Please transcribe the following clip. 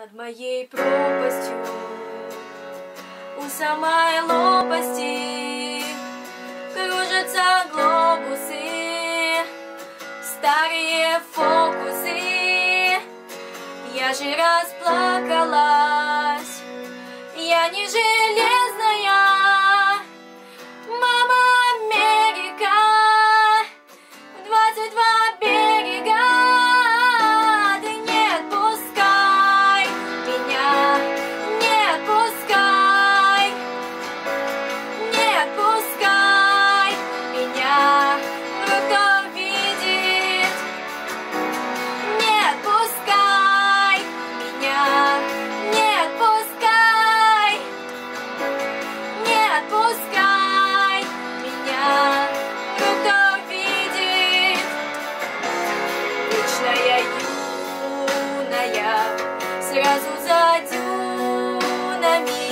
Над моей пропастью. У самой лопасти Кружатся глобусы Старые фокусы. Я же расплакалась Я не жалею разум задю нами.